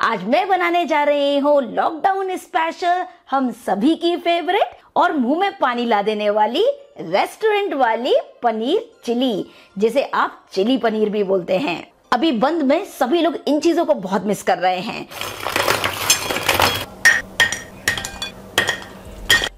आज मैं बनाने जा रही हूँ लॉकडाउन स्पेशल हम सभी की फेवरेट और मुँह में पानी ला देने वाली रेस्टोरेंट वाली पनीर चिली, जिसे आप चिली पनीर भी बोलते हैं। अभी बंद में सभी लोग इन चीज़ों को बहुत मिस कर रहे हैं।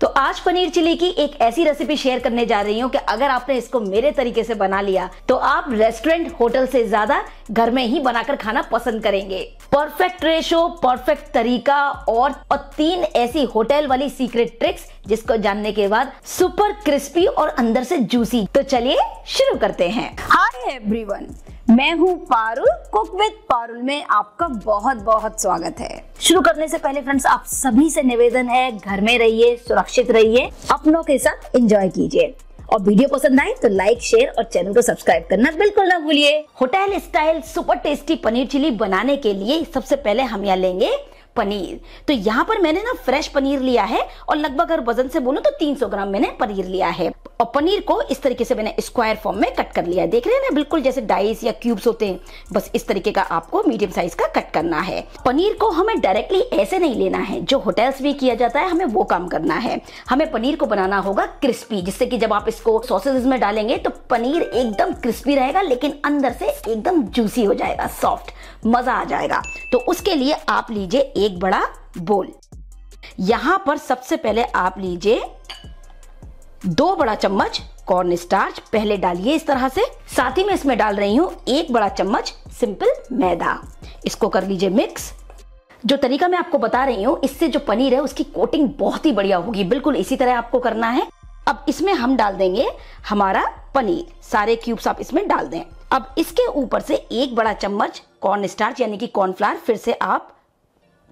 तो आज पनीर चिली की एक ऐसी रेसिपी शेयर करने जा रही हूँ कि अगर आपने इसको मेरे तरीके से बना लिया तो आप रेस्टोरेंट होटल से ज़्यादा घर में ही बनाकर खाना पसंद करेंगे। परफेक्ट रेशो परफेक्ट तरीका और, और तीन ऐसी होटल वाली सीक्रेट ट्रिक्स जिसको जानने के बाद सुपर क्रिस्पी और अंदर से जूसी तो चलिए शुरू करते हैं। हाय एवरीवन मैं हूँ पारुल, कुक विद पारुल में आपका बहुत बहुत स्वागत है। शुरू करने से पहले फ्रेंड्स आप सभी से निवेदन है, घर में रहिए, सुरक्षित रहिए, अपनों के साथ एंजॉय कीजिए। और वीडियो पसंद आए तो लाइक शेयर और चैनल को सब्सक्राइब करना बिल्कुल ना भूलिए। Hotel style super tasty paneer chilli बनाने के लिए सबसे पहले हम यहाँ लेंगे पनीर। तो यहाँ पर मैंने ना फ्रेश पनीर लिया है और लगभग अगर वज़न से बोलूँ तो 300 ग्राम मैंने पनीर लिया है। और पनीर को इस तरीके से मैंने स्क्वायर फॉर्म में कट कर लिया है। देख रहे हैं ना, बिल्कुल जैसे डाइस या क्यूब्स होते हैं। बस इस तरीके का आपको मीडियम साइज़ का कट करना है। पनीर को हमें डायरेक्टली ऐसे नहीं लेना है। जो होटल्स में किया जाता है, हमें वो काम करना है। हमें पनीर को बनाना होगा क्रिस्पी जिससे कि जब आप इसको सॉसेज में डालेंगे तो पनीर एकदम क्रिस्पी रहेगा, लेकिन अंदर से एकदम जूसी हो जाएगा सॉफ्ट मज़ा आ जाएगा। तो उसके लिए आप लीजिए एक बड़ा बोल। यहाँ पर सबसे पहले आप लीजिए दो बड़ा चम्मच कॉर्न स्टार्च पहले डालिए इस तरह से। साथ ही में इसमें डाल रही हूँ एक बड़ा चम्मच सिंपल मैदा। इसको कर लीजिए मिक्स जो तरीका मैं आपको बता रही हूँ, इससे जो पनीर है, उसकी कोटिंग बहुत ही बढ़िया होगी। बिल्कुल इसी तरह आपको करना है। अब इसमें हम डाल देंगे हमारा पनीर। सारे क्यूब्स आप इसमें डाल दें। अब इसके ऊपर से एक बड़ा चम्मच कॉर्न स्टार्च यानी कि कॉर्नफ्लावर फिर से आप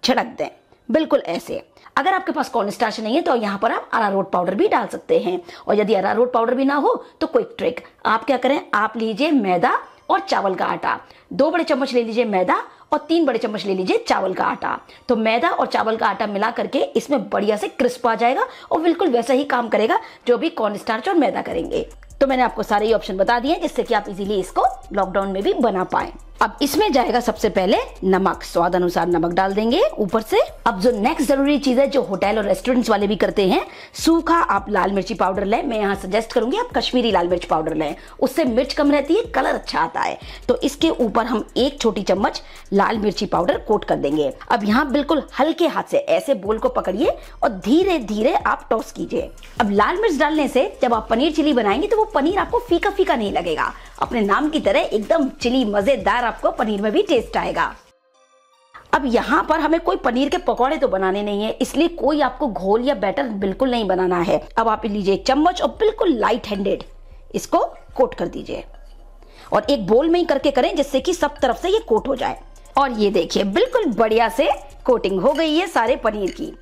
छिड़क दें। बिल्कुल ऐसे। अगर आपके पास कॉर्न स्टार्च नहीं है तो यहाँ पर आप अरारोट पाउडर भी डाल सकते हैं। और यदि अरारोट पाउडर भी ना हो तो क्विक ट्रिक आप क्या करें? आप लीजिए मैदा और चावल का आटा। दो बड़े चम्मच ले लीजिए मैदा और तीन बड़े चम्मच ले लीजिए चावल का आटा। तो मैदा और चावल का आटा मिला करके इसमें बढ़िया से क्रिस्प आ जाएगा और बिल्कुल वैसा ही काम करेगा जो भी कॉर्न स्टार्च और मैदा करेंगे। तो मैंने आपको सारे ही ऑप्शन बता दिए जिससे कि आप इजीली इसको लॉकडाउन में भी बना पाए। अब इसमें जाएगा सबसे पहले नमक। स्वाद अनुसार नमक डाल देंगे ऊपर से। अब जो नेक्स्ट ज़रूरी चीज़ है, जो होटल और रेस्टोरेंट्स वाले भी करते हैं, सूखा आप लाल मिर्ची पाउडर लें। मैं यहाँ सजेस्ट करूँगी आप कश्मीरी लाल मिर्च पाउडर लें। उससे मिर्च कम रहती है कलर अच्छा आता है। तो इसके ऊपर हम एक छोटी चम्मच लाल मिर्ची पाउडर कोट कर देंगे। अब यहाँ बिल्कुल हल्के हाथ से, ऐसे बोल को पकड़िए और धीरे धीरे आप टॉस कीजिए। अब लाल मिर्च डालने से जब आप पनीर चिली बनाएँगे तो वो पनीर आपको फीका फीका नहीं लगेगा। अपने नाम की तरह एकदम चिली, मज़ेदार आपको पनीर में भी टेस्ट आएगा। अब यहाँ पर हमें कोई पनीर के पकौड़े तो बनाने नहीं है, इसलिए कोई आपको घोल या बैटर बिल्कुल नहीं बनाना है। अब आप लीजिए चम्मच और बिल्कुल लाइट हैंडेड इसको कोट कर दीजिए। और एक बोल में ही करके करें, जिससे कि सब तरफ़ से ये कोट हो जाए। और ये देखिए, बिल्कुल बढ़िया से कोटिंग हो गई है सारे पनीर की।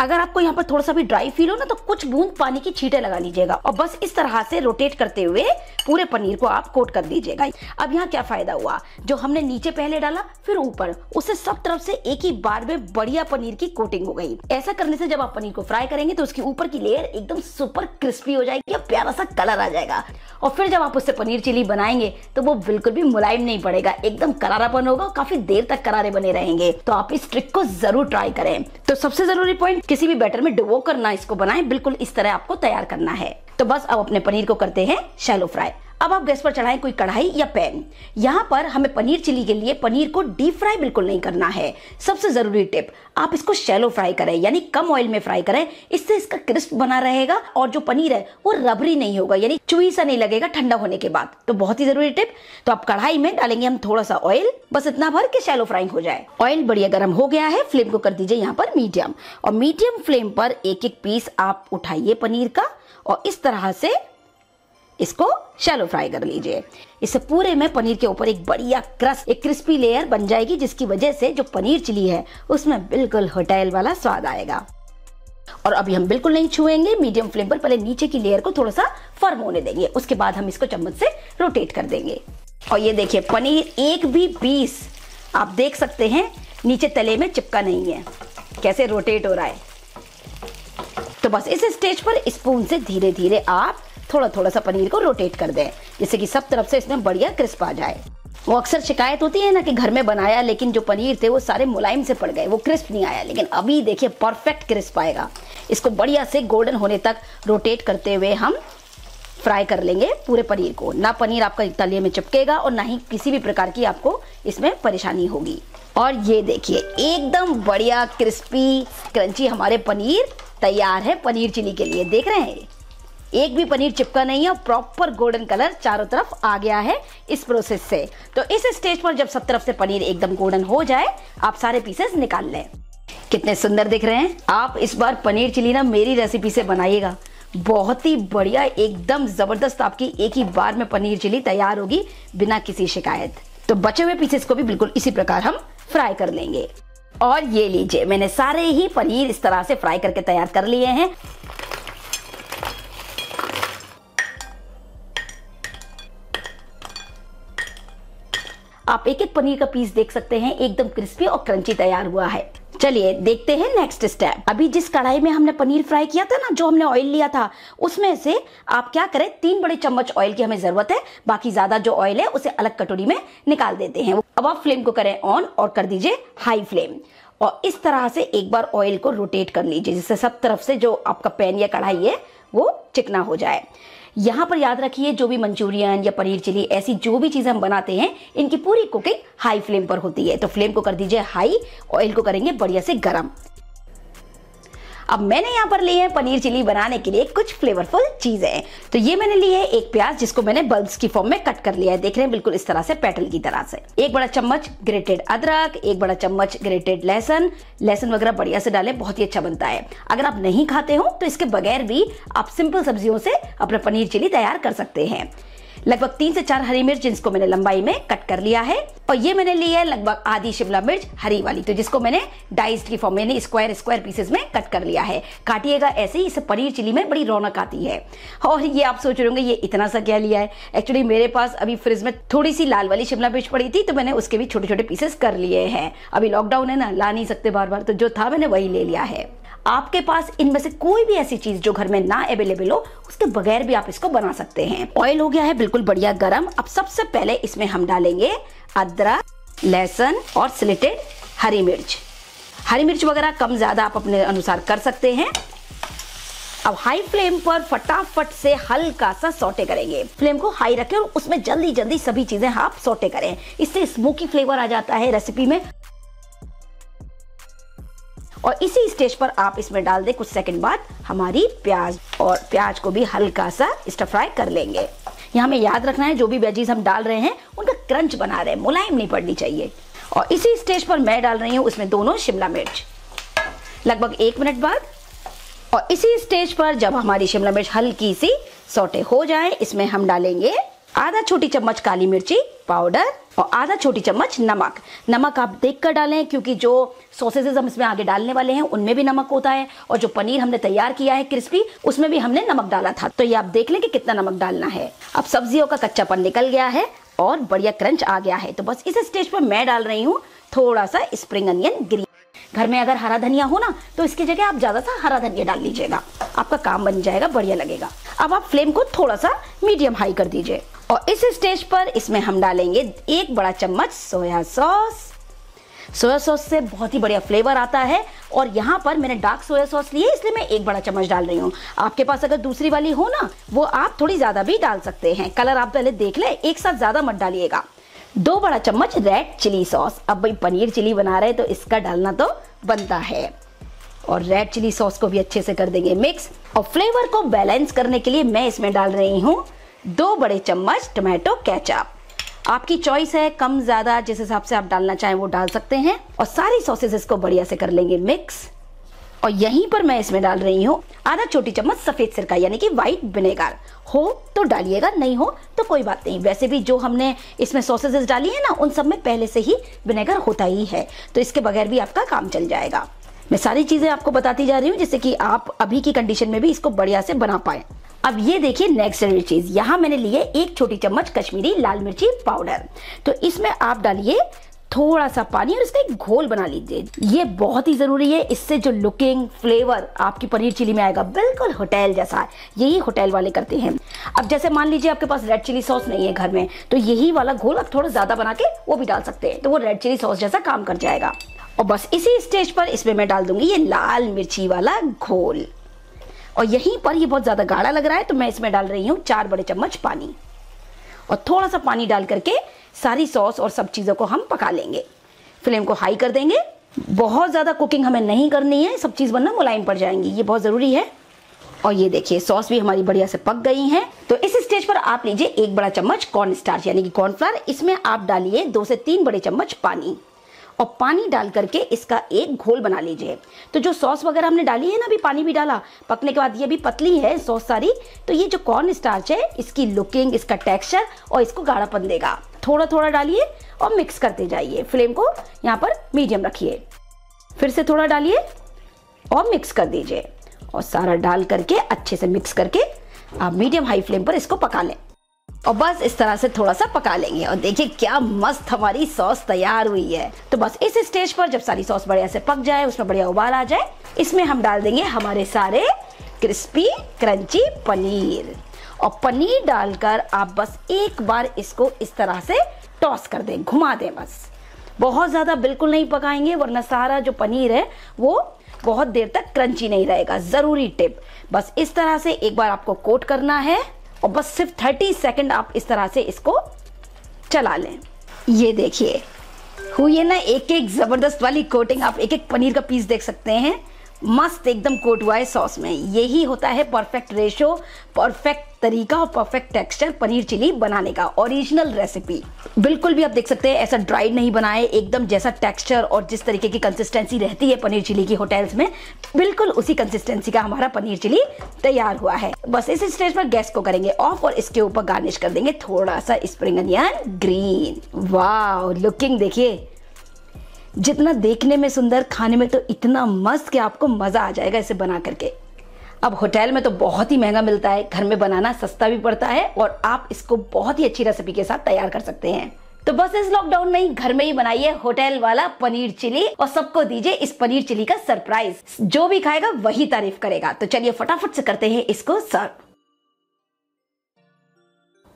अगर आपको यहाँ पर थोड़ा सा भी ड्राई फील हो ना तो कुछ बूंद पानी की छीटे लगा लीजिएगा और बस इस तरह से रोटेट करते हुए पूरे पनीर को आप कोट कर दीजिएगा। अब यहाँ क्या फ़ायदा हुआ? जो हमने नीचे पहले डाला, फिर ऊपर उससे सब तरफ़ से एक ही बार में बढ़िया पनीर की कोटिंग हो गई। ऐसा करने से जब आप पनीर को फ्राई करेंगे तो उसकी ऊपर की लेयर एकदम सुपर क्रिस्पी हो जाएगी और प्यारा सा कलर आ जाएगा। और फिर जब आप उससे पनीर चिली बनाएँगे तो वो बिल्कुल भी मुलायम नहीं पड़ेगा, एकदम करारापन होगा काफ़ी देर तक करारे बने रहेंगे। तो आप इस ट्रिक को ज़रूर ट्राई करें। तो सबसे ज़रूरी पॉइंट किसी भी बैटर में डुबो करना, इसको बनाए, बिल्कुल इस तरह आपको तैयार करना है। तो बस अब अपने पनीर को करते हैं शैलो फ्राई अब आप गैस पर चढ़ाएँ कोई कढ़ाई या पैन। यहाँ पर हमें पनीर चिली के लिए पनीर को डीप फ्राई बिल्कुल नहीं करना है। सबसे ज़रूरी टिप, आप इसको शैलो फ्राई करें, यानी कम ऑयल में फ्राई करें। इससे इसका क्रिस्प बना रहेगा और जो पनीर है, वो रबरी नहीं होगा, यानी चुई सा नहीं लगेगा, ठंडा होने के बाद। तो बहुत ही ज़रूरी टिप तो आप कढ़ाई में डालेंगे हम थोड़ा सा ऑयल बस इतना भर के शैलो फ्राइंग हो जाए। ऑयल बढ़िया गर्म हो गया है फ्लेम को कर दीजिए यहाँ पर मीडियम और मीडियम फ्लेम पर एक एक पीस आप उठाइए पनीर का, और इस तरह से इसको शैलो फ्राई कर लीजिए। इससे पूरे में पनीर के ऊपर एक बढ़िया क्रस, एक क्रिस्पी लेयर बन जाएगी, जिसकी वजह से जो पनीर चिली है, उसमें बिल्कुल होटल वाला स्वाद आएगा। और अभी हम बिल्कुल नहीं छुएँगे मीडियम फ्लेम पर पहले नीचे की लेयर को थोड़ा सा फर्म होने देंगे। उसके बाद हम इसको चम्मच से रोटेट कर देंगे। और ये देखिए, पनीर एक भी पीस आप देख सकते हैं, नीचे तले में चिपका नहीं है। कैसे रोटेट हो रहा है? तो बस इस स्टेज पर स्पून से धीरे धीरे आप थोड़ा थोड़ा सा पनीर को रोटेट कर दें, जिससे कि सब तरफ़ से इसमें बढ़िया क्रिस्प आ जाए। वो अक्सर शिकायत होती है ना कि घर में बनाया, लेकिन जो पनीर थे वो सारे मुलायम से पड़ गए, वो क्रिस्प नहीं आया। लेकिन अभी देखिए परफेक्ट क्रिस्प आएगा। इसको बढ़िया से गोल्डन होने तक रोटेट करते हुए हम फ्राई कर लेंगे पूरे पनीर को। ना पनीर आपका तलिए में चिपकेगा और ना ही किसी भी प्रकार की आपको इसमें परेशानी होगी। और ये देखिए, एकदम बढ़िया क्रिस्पी क्रंची हमारे पनीर तैयार है पनीर चिली के लिए। देख रहे हैं? एक भी पनीर चिपका नहीं है और प्रॉपर गोल्डन कलर चारों तरफ़ आ गया है इस प्रोसेस से। तो इस स्टेज पर जब सब तरफ़ से पनीर एकदम गोल्डन हो जाए, आप सारे पीसेस निकाल लें। कितने सुंदर दिख रहे हैं। आप इस बार पनीर चिली ना मेरी रेसिपी से बनाइएगा। बहुत ही बढ़िया, एकदम ज़बरदस्त आपकी एक ही बार में पनीर चिली तैयार होगी बिना किसी शिकायत। तो बचे हुए पीसेस को भी बिल्कुल इसी प्रकार हम फ्राई कर लेंगे। और ये लीजिए, मैंने सारे ही पनीर इस तरह से फ्राई करके तैयार कर लिए हैं। आप एक एक पनीर का पीस देख सकते हैं, एकदम क्रिस्पी और क्रंची तैयार हुआ है। चलिए, देखते हैं नेक्स्ट स्टेप अभी जिस कढ़ाई में हमने पनीर फ्राई किया था ना, जो हमने ऑयल लिया था, उसमें से आप क्या करें, तीन बड़े चम्मच ऑयल की हमें ज़रूरत है, बाकी ज़्यादा जो ऑयल है, उसे अलग कटोरी में निकाल देते हैं। अब आप फ्लेम को करें ऑन और कर दीजिए हाई फ्लेम और इस तरह से एक बार ऑयल को रोटेट कर लीजिए, जिससे सब तरफ़ से जो आपका पैन या कढ़ाई है, वो चिकना हो जाए। यहाँ पर याद रखिए, जो भी मंचूरियन या पनीर चिली, ऐसी जो भी चीज़ हम बनाते हैं, इनकी पूरी कुकिंग हाई फ्लेम पर होती है। तो फ्लेम को कर दीजिए हाई ऑयल को करेंगे बढ़िया से गर्म। अब मैंने यहाँ पर ली है पनीर चिली बनाने के लिए कुछ फ्लेवरफुल चीज़ें। तो ये मैंने ली है एक प्याज, जिसको मैंने बल्ब्स की फॉर्म में कट कर लिया है। देख रहे हैं, बिल्कुल इस तरह से पेटल की तरह से। एक बड़ा चम्मच ग्रेटेड अदरक, एक बड़ा चम्मच ग्रेटेड लहसन। लहसन वगैरह बढ़िया से डालें, बहुत ही अच्छा बनता है। अगर आप नहीं खाते हो तो इसके बगैर भी आप सिंपल सब्जियों से अपना पनीर चिली तैयार कर सकते हैं। लगभग तीन से चार हरी मिर्च जिसको मैंने लंबाई में कट कर लिया है। और ये मैंने ली है लगभग आधी शिमला मिर्च, हरी वाली। तो जिसको मैंने डाइस की फॉर्म में स्क्वायर स्क्वायर पीसेस में कट कर लिया है। काटिएगा ऐसे ही, इसे पनीर चिली में बड़ी रौनक आती है। और ये आप सोच रहे होंगे, ये इतना सा क्या लिया है? एक्चुअली मेरे पास अभी फ्रिज में थोड़ी सी लाल वाली शिमला मिर्च पड़ी थी तो मैंने उसके भी छोटे छोटे पीसेस कर लिए हैं। अभी लॉकडाउन है ना, ला नहीं सकते बार बार तो जो था मैंने वही ले लिया है। आपके पास इनमें से कोई भी ऐसी चीज़ जो घर में ना अवेलेबल हो, उसके बगैर भी आप इसको बना सकते हैं। ऑयल हो गया है, बिल्कुल बढ़िया गरम। अब सबसे पहले इसमें हम डालेंगे अदरक, लहसुन और स्लिटेड हरी मिर्च। हरी मिर्च वगैरह कम ज़्यादा आप अपने अनुसार कर सकते हैं। अब हाई फ्लेम पर फटाफट से हल्का सा सोटे करेंगे। फ्लेम को हाई रखें और उसमें जल्दी जल्दी सभी चीज़ें आप सोटे करें। इससे स्मोकी फ्लेवर आ जाता है रेसिपी में। और इसी स्टेज पर आप इसमें डाल दें कुछ सेकंड बाद हमारी प्याज और प्याज को भी हल्का सा स्टर फ्राई कर लेंगे। यहाँ हमें याद रखना है, जो भी वेजीज हम डाल रहे हैं, उनका क्रंच बना रहे हैं, मुलायम नहीं पड़नी चाहिए। और इसी स्टेज पर मैं डाल रही हूँ उसमें दोनों शिमला मिर्च। लगभग एक मिनट बाद और इसी स्टेज पर जब हमारी शिमला मिर्च हल्की सी सोटे हो जाए, इसमें हम डालेंगे आधा छोटी चम्मच काली मिर्ची पाउडर। और आधा छोटी चम्मच नमक। नमक आप देख कर डालें, क्योंकि जो सॉसेजेस हम इसमें आगे डालने वाले हैं, उनमें भी नमक होता है, और जो पनीर हमने तैयार किया है क्रिस्पी उसमें भी हमने नमक डाला था। तो ये आप देख लें कि कितना नमक डालना है। अब सब्जियों का कच्चापन निकल गया है, और बढ़िया क्रंच आ गया है। तो बस इस स्टेज पर मैं डाल रही हूँ थोड़ा सा स्प्रिंग अनियन ग्रीन घर में अगर हरा धनिया हो ना तो इसकी जगह आप ज़्यादा सा हरा धनिया डाल लीजिएगा। आपका काम बन जाएगा, बढ़िया लगेगा। अब आप फ्लेम को थोड़ा सा मीडियम हाई कर दीजिए। और इस स्टेज पर इसमें हम डालेंगे एक बड़ा चम्मच सोया सॉस। सोया सॉस से बहुत ही बढ़िया फ्लेवर आता है। और यहाँ पर मैंने डार्क सोया सॉस ली है इसलिए मैं एक बड़ा चम्मच डाल रही हूँ। आपके पास अगर दूसरी वाली हो ना, वो आप थोड़ी ज़्यादा भी डाल सकते हैं। कलर आप पहले देख ले, एक साथ ज़्यादा मत डालिएगा। दो बड़ा चम्मच रेड चिली सॉस अब भाई पनीर चिली बना रहे हैं तो इसका डालना तो बनता है। और रेड चिली सॉस को भी अच्छे से कर देंगे मिक्स और फ्लेवर को बैलेंस करने के लिए मैं इसमें डाल रही हूँ दो बड़े चम्मच टोमेटो केचप आपकी चॉइस है, कम, ज़्यादा, जिस हिसाब से आप डालना चाहें वो डाल सकते हैं। और सारी सॉसेस इसको बढ़िया से कर लेंगे मिक्स और यहीं पर मैं इसमें डाल रही हूँ आधा छोटी चम्मच सफ़ेद सिरका, यानी कि व्हाइट विनेगर हो तो डालिएगा, नहीं हो तो कोई बात नहीं। वैसे भी जो हमने इसमें सॉसेजेस डाली है ना, उन सब में पहले से ही विनेगर होता ही है। तो इसके बगैर भी आपका काम चल जाएगा। मैं सारी चीज़ें आपको बताती जा रही हूँ, जिससे कि आप अभी की कंडीशन में भी इसको बढ़िया से बना पाए। अब ये देखिए नेक्स्ट चीज़ यहाँ मैंने लिए एक छोटी चम्मच कश्मीरी लाल मिर्ची पाउडर तो इसमें आप डालिए थोड़ा सा पानी और इसका एक घोल बना लीजिए। ये बहुत ही ज़रूरी है, इससे जो लुकिंग फ्लेवर आपकी पनीर चिली में आएगा, बिल्कुल होटल जैसा है। यही होटल वाले करते हैं। अब जैसे मान लीजिए आपके पास रेड चिली सॉस नहीं है घर में तो यही वाला घोल आप थोड़ा ज़्यादा बना के वो भी डाल सकते हैं तो वो रेड चिली सॉस जैसा काम कर जाएगा। और बस इसी स्टेज पर इसमें मैं डाल दूँगी ये लाल मिर्ची वाला घोल। और यहीं पर ये बहुत ज़्यादा गाढ़ा लग रहा है तो मैं इसमें डाल रही हूँ चार बड़े चम्मच पानी। और थोड़ा सा पानी डाल करके सारी सॉस और सब चीज़ों को हम पका लेंगे। फ्लेम को हाई कर देंगे। बहुत ज़्यादा कुकिंग हमें नहीं करनी है, सब चीज़ बनना मुलायम पड़ जाएँगी, ये बहुत ज़रूरी है। और ये देखिए, सॉस भी हमारी बढ़िया से पक गई है। तो इस स्टेज पर आप लीजिए एक बड़ा चम्मच कॉर्न स्टार्च यानी कि कॉर्नफ्लावर इसमें आप डालिए दो से तीन बड़े चम्मच पानी। और पानी डाल करके इसका एक घोल बना लीजिए। तो जो सॉस वगैरह हमने डाली है ना, अभी पानी भी डाला, पकने के बाद ये भी पतली है सॉस सारी तो ये जो कॉर्न स्टार्च है, इसकी लुकिंग इसका टेक्सचर और इसको गाढ़ापन देगा। थोड़ा थोड़ा डालिए और मिक्स करते जाइए। फ्लेम को यहाँ पर मीडियम रखिए। फिर से थोड़ा डालिए और मिक्स कर दीजिए। और सारा डाल करके अच्छे से मिक्स करके आप मीडियम हाई फ्लेम पर इसको पका लें। और बस इस तरह से थोड़ा सा पका लेंगे। और देखिए क्या मस्त हमारी सॉस तैयार हुई है। तो बस इस स्टेज पर जब सारी सॉस बढ़िया से पक जाए, उसमें बढ़िया उबाल आ जाए, इसमें हम डाल देंगे हमारे सारे क्रिस्पी, क्रंची पनीर। और पनीर डालकर आप बस एक बार इसको इस तरह से टॉस कर दें, घुमा दें बस। बहुत ज़्यादा बिल्कुल नहीं पकाएँगे, वरना सारा जो पनीर है, वो बहुत देर तक क्रंची नहीं रहेगा। ज़रूरी टिप, बस इस तरह से एक बार आपको कोट करना है। और बस सिर्फ़ थर्टी सेकेंड आप इस तरह से इसको चला लें। ये देखिए, हुई है ना एक एक ज़बरदस्त वाली कोटिंग, आप एक एक पनीर का पीस देख सकते हैं। मस्त एकदम कोट हुआ है सॉस में। यही होता है परफेक्ट रेशो परफेक्ट तरीका और परफेक्ट टेक्सचर पनीर चिली बनाने का ओरिजिनल रेसिपी बिल्कुल भी आप देख सकते हैं, ऐसा ड्राइड नहीं बनाए, एकदम जैसा टेक्सचर और जिस तरीके की कंसिस्टेंसी रहती है पनीर चिली की होटल्स में, बिल्कुल उसी कंसिस्टेंसी का हमारा पनीर चिली तैयार हुआ है। बस इस स्टेज पर गैस को करेंगे ऑफ़ और इसके ऊपर गार्निश कर देंगे थोड़ा सा स्प्रिंग अनियन ग्रीन वाह लुकिंग देखिए। जितना देखने में सुंदर, खाने में तो इतना मस्त कि आपको मज़ा आ जाएगा इसे बना करके। अब होटल में तो बहुत ही महँगा मिलता है, घर में बनाना सस्ता भी पड़ता है और आप इसको बहुत ही अच्छी रेसिपी के साथ तैयार कर सकते हैं। तो बस इस लॉकडाउन में ही घर में ही बनाइए होटल वाला पनीर चिली और सबको दीजिए इस पनीर चिली का सरप्राइज़ जो भी खाएगा वही तारीफ़ करेगा। तो चलिए फटाफट से करते हैं इसको सर्व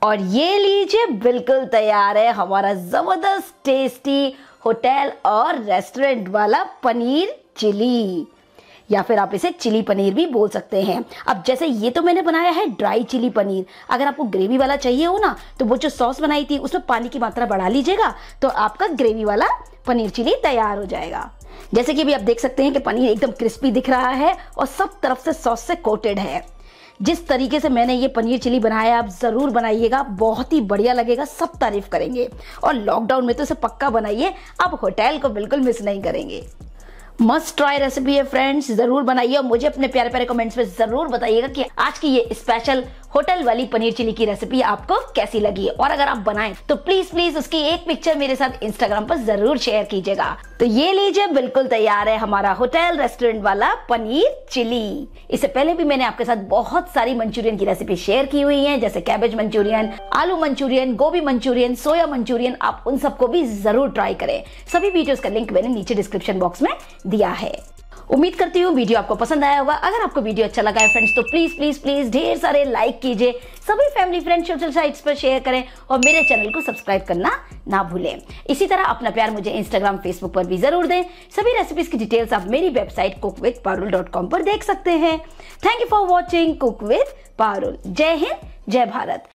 और ये लीजिए बिल्कुल तैयार है, हमारा ज़बरदस्त टेस्टी होटल और रेस्टोरेंट वाला पनीर चिली। या फिर आप इसे चिली पनीर भी बोल सकते हैं। अब जैसे ये तो मैंने बनाया है ड्राई चिली पनीर। अगर आपको ग्रेवी वाला चाहिए हो ना तो वो जो सॉस बनाई थी, उसमें पानी की मात्रा बढ़ा लीजिएगा तो आपका ग्रेवी वाला पनीर चिली तैयार हो जाएगा। जैसे कि अभी आप देख सकते हैं कि पनीर एकदम क्रिस्पी दिख रहा है और सब तरफ़ से सॉस से कोटेड है। जिस तरीके से मैंने ये पनीर चिली बनाया, आप ज़रूर बनाइएगा, बहुत ही बढ़िया लगेगा, सब तारीफ़ करेंगे। और लॉकडाउन में तो इसे पक्का बनाइए, आप होटल को बिल्कुल मिस नहीं करेंगे। मस्ट ट्राई रेसिपी है फ्रेंड्स ज़रूर बनाइए और मुझे अपने प्यारे प्यारे कमेंट्स में ज़रूर बताइएगा कि आज की ये स्पेशल होटल वाली पनीर चिली की रेसिपी आपको कैसी लगी? और अगर आप बनाए तो प्लीज़ प्लीज़ उसकी एक पिक्चर मेरे साथ इंस्टाग्राम पर ज़रूर शेयर कीजिएगा। तो ये लीजिए, बिल्कुल तैयार है हमारा होटल रेस्टोरेंट वाला पनीर चिली। इससे पहले भी मैंने आपके साथ बहुत सारी मंचूरियन की रेसिपी शेयर की हुई है, जैसे कैबेज मंचूरियन, आलू मंचूरियन, गोभी मंचूरियन, सोया मंचूरियन, आप उन सबको भी ज़रूर ट्राई करें। सभी वीडियोस का लिंक मैंने नीचे डिस्क्रिप्शन बॉक्स में दिया है। उम्मीद करती हूँ वीडियो आपको पसंद आया होगा। अगर आपको वीडियो अच्छा लगा है फ्रेंड्स तो प्लीज़ प्लीज़ प्लीज़ ढेर सारे लाइक कीजिए। सभी फैमिली फ्रेंड सोशल साइट्स पर शेयर करें और मेरे चैनल को सब्सक्राइब करना ना भूलें। इसी तरह अपना प्यार मुझे इंस्टाग्राम फेसबुक पर भी ज़रूर दें। सभी रेसिपीज़ की डिटेल्स आप मेरी website cook with Parul dot com पर देख सकते हैं। Thank you for watching cook with Parul जय हिंद, जय भारत।